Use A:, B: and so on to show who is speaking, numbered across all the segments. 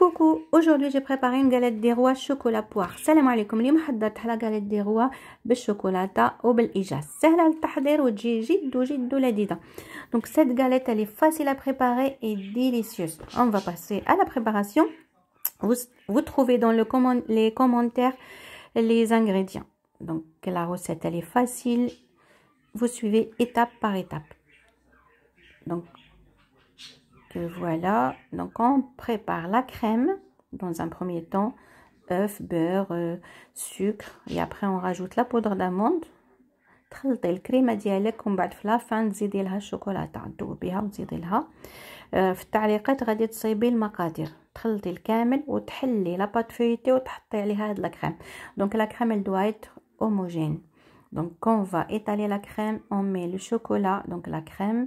A: Coucou, aujourd'hui j'ai préparé une galette des rois chocolat poire. Salam alaikum, اليوم حضرت la galette des rois بالشوكولاتة وبالإيجاز. سهلة التحضير وتجي جد جد لذيذة. Donc cette galette elle est facile à préparer et délicieuse. On va passer à la préparation. Vous, vous trouvez dans le comment, les commentaires les ingrédients. Donc la recette elle est facile. Vous suivez étape par étape. Donc voilà. Donc on prépare la crème dans un premier temps, œuf, beurre, euh, sucre et après on rajoute la poudre d'amande. تخلطي الكريمه ديالك ومن بعد في لافان تزيدي لها الشوكولاته تذوبيها وتزيدي لها في التعليقات غادي تصايبي المقادير تخلطي الكامل وتحلي لاباط فيتي وتحطي عليها هاد لاكريم دونك لا كريم elle doit être homogène donc on va étaler la crème on met le chocolat donc la crème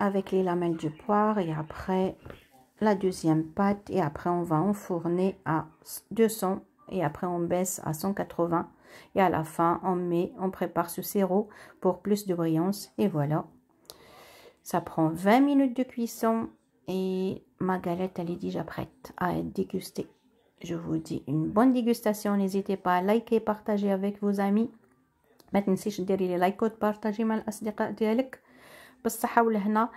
A: avec les lamelles du poire et après la deuxième pâte et après on va enfourner à 200 et après on baisse à 180 et à la fin on met on prépare ce sirop pour plus de brillance et voilà ça prend 20 minutes de cuisson et ma galette elle est déjà prête à être dégustée je vous dis une bonne dégustation n'hésitez pas à liker partager avec vos amis ما تنسيش ديري لي لايك وتبارطاجي مع الاصدقاء ديالك بالصحه والهنا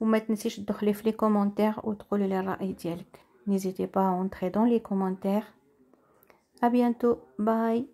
A: وما تنسيش تدخلي في لي كومونتير وتقولي لي الرأي ديالك. نيزيتي با اونطري دون لي كومونتير. ا بيانتو باي